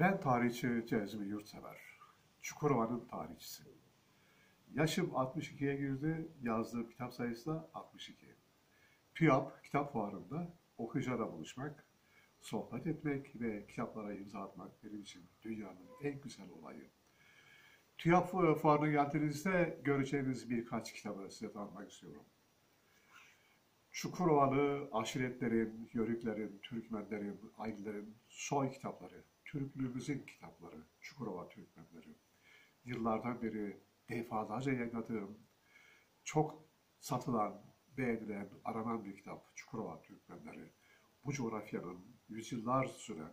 Ben tarihçi Cezmi Yurtsever. Çukurova'nın tarihçisi. Yaşım 62'ye girdi. Yazdığım kitap sayısı da 62. TÜYAP kitap fuarında okuyucularla buluşmak, sohbet etmek ve kitaplara imza atmak benim için dünyanın en güzel olayı. TÜYAP fuarına geldiğinizde göreceğiniz birkaç kitabı size tanıtmak istiyorum. Çukurovalı aşiretlerin, yörüklerin, Türkmenlerin, ailelerin soy kitapları, Türklüğümüzün kitapları, Çukurova Türkmenleri. Yıllardan beri defalarca yayınladığım, çok satılan, beğenilen, aranan bir kitap Çukurova Türkmenleri. Bu coğrafyanın yüzyıllar süren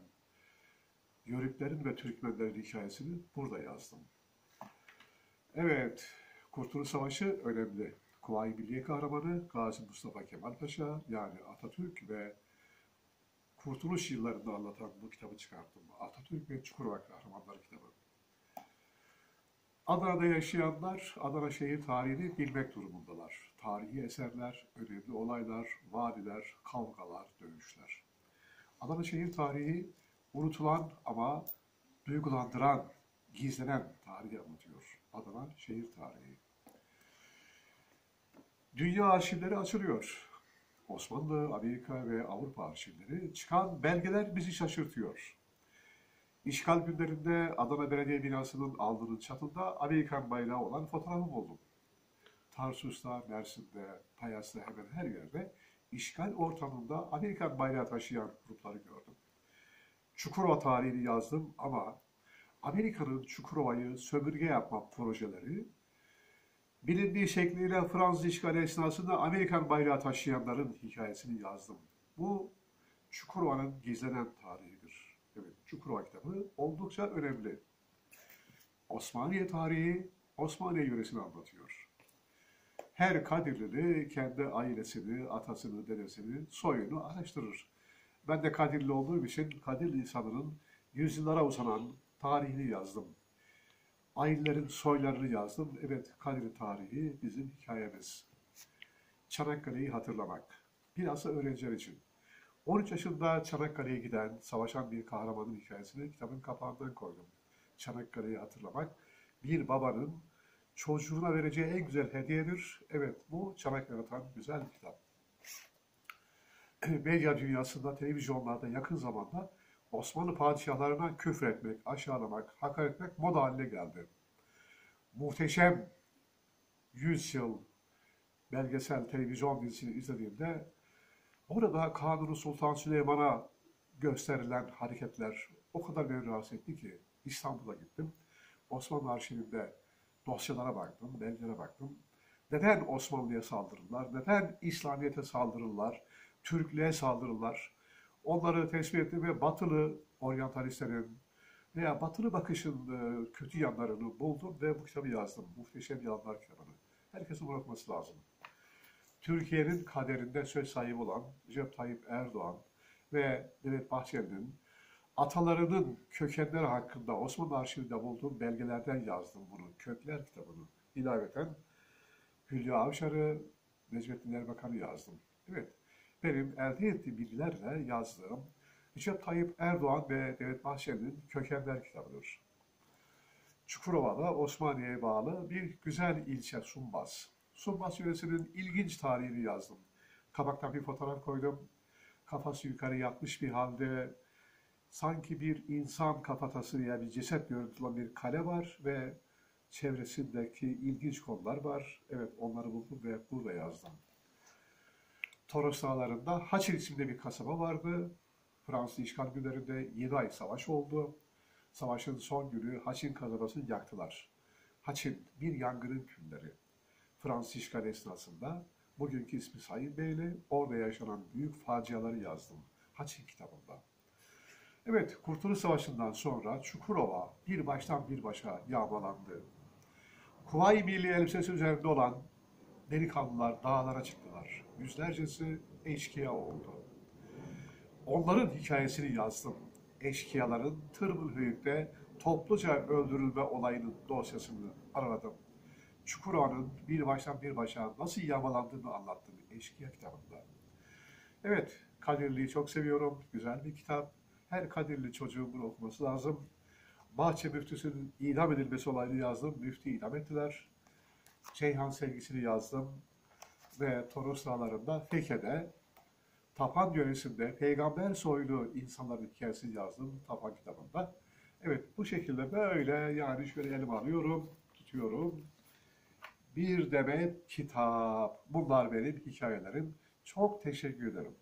Yörüklerin ve Türkmenlerin hikayesini burada yazdım. Evet, Kurtuluş Savaşı önemli. Kuvayi Milliye Kahramanı Gazi Mustafa Kemal Paşa yani Atatürk ve Kurtuluş yıllarını anlatan bu kitabı çıkarttım. Atatürk ve Çukurova Kahramanları kitabı. Adana'da yaşayanlar Adana şehir tarihini bilmek durumundalar. Tarihi eserler, önemli olaylar, vadiler, kavgalar, dövüşler. Adana şehir tarihi unutulan ama duygulandıran, gizlenen tarihi anlatıyor. Adana şehir tarihi. Dünya arşivleri açılıyor. Osmanlı, Amerika ve Avrupa arşivleri çıkan belgeler bizi şaşırtıyor. İşgal günlerinde Adana Belediye binasının aldığının çatında Amerikan bayrağı olan fotoğrafı buldum. Tarsus'ta, Mersin'de, Payas'ta hemen her yerde işgal ortamında Amerikan bayrağı taşıyan grupları gördüm. Çukurova tarihini yazdım ama Amerika'nın Çukurova'yı sömürge yapma projeleri bilindiği şekliyle Fransız işgali esnasında Amerikan bayrağı taşıyanların hikayesini yazdım. Bu Çukurova'nın gizlenen tarihidir. Evet, Çukurova kitabı oldukça önemli. Osmaniye tarihi, Osmaniye yöresini anlatıyor. Her Kadirlili kendi ailesini, atasını, dedesini, soyunu araştırır. Ben de Kadirli olduğum için Kadirli insanının yüzyıllara uzanan tarihini yazdım. Ailelerin soylarını yazdım. Evet, Kadir tarihi bizim hikayemiz. Çanakkale'yi hatırlamak. Bilhassa öğrenciler için. 13 yaşında Çanakkale'ye giden, savaşan bir kahramanın hikayesini kitabın kapağından koydum. Çanakkale'yi hatırlamak, bir babanın çocuğuna vereceği en güzel hediyedir. Evet, bu Çanakkale atan güzel bir kitap. Medya dünyasında, televizyonlarda yakın zamanda Osmanlı padişahlarına küfür etmek, aşağılamak, hakaret etmek moda haline geldi. Muhteşem 100 yıl belgesel televizyon dizisini izlediğimde orada Kanuni Sultan Süleyman'a gösterilen hareketler o kadar beni rahatsız etti ki İstanbul'a gittim. Osmanlı arşivinde dosyalara baktım, belgelere baktım. Neden Osmanlı'ya saldırırlar? Neden İslamiyet'e saldırırlar? Türklüğe saldırırlar? Onları tespit ettim ve batılı oryantalistlerin veya batılı bakışın e, kötü yanlarını buldum ve bu kitabı yazdım. Muhteşem Yalanlar kitabını. Herkesin bırakması lazım. Türkiye'nin kaderinde söz sahibi olan Recep Tayyip Erdoğan ve Devlet Bahçeli'nin atalarının kökenleri hakkında Osmanlı arşivinde bulduğum belgelerden yazdım bunu. Kökler kitabını. İlaveten Hülya Avşar'ı, Necmettin Erbakan'ı yazdım. Evet, benim elde ettiğim bilgilerle yazdığım Recep Tayyip Erdoğan ve Devlet Bahçeli'nin Kökenler kitabıdır. Çukurova'da Osmaniye'ye bağlı bir güzel ilçe Sumbaz. Sumbaz yöresinin ilginç tarihini yazdım. Kabaktan bir fotoğraf koydum. Kafası yukarı yatmış bir halde sanki bir insan kafatası veya bir ceset görüntülü bir kale var ve çevresindeki ilginç konular var. Evet onları buldum ve burada yazdım. Toros Dağları'nda Haçin isimli bir kasaba vardı. Fransız işgal günlerinde 7 ay savaş oldu. Savaşın son günü Haçin kasabasını yaktılar. Haçin bir yangının külleri. Fransız işgal esnasında bugünkü ismi Sayın Beyli orada yaşanan büyük faciaları yazdım. Haçin kitabında. Evet, Kurtuluş Savaşı'ndan sonra Çukurova bir baştan bir başa yağmalandı. Kuvayi Milli elbisesi üzerinde olan delikanlılar dağlara çıktılar. Yüzlercesi eşkıya oldu. Onların hikayesini yazdım. Eşkıyaların Tırmılhöyük'te topluca öldürülme olayının dosyasını aradım. Çukurova'nın bir baştan bir başa nasıl yağmalandığını anlattım eşkıya kitabında. Evet, Kadirli'yi çok seviyorum. Güzel bir kitap. Her Kadirli çocuğun bunu okuması lazım. Bahçe müftüsünün idam edilmesi olayını yazdım. Müftü idam ettiler. Ceyhan sevgisini yazdım. Ve Toros Dağları'nda Feke'de Tapan yöresinde peygamber soylu insanların hikayesini yazdım Tapan kitabında. Evet bu şekilde böyle yani şöyle elime alıyorum, tutuyorum. Bir demet kitap. Bunlar benim hikayelerim. Çok teşekkür ederim.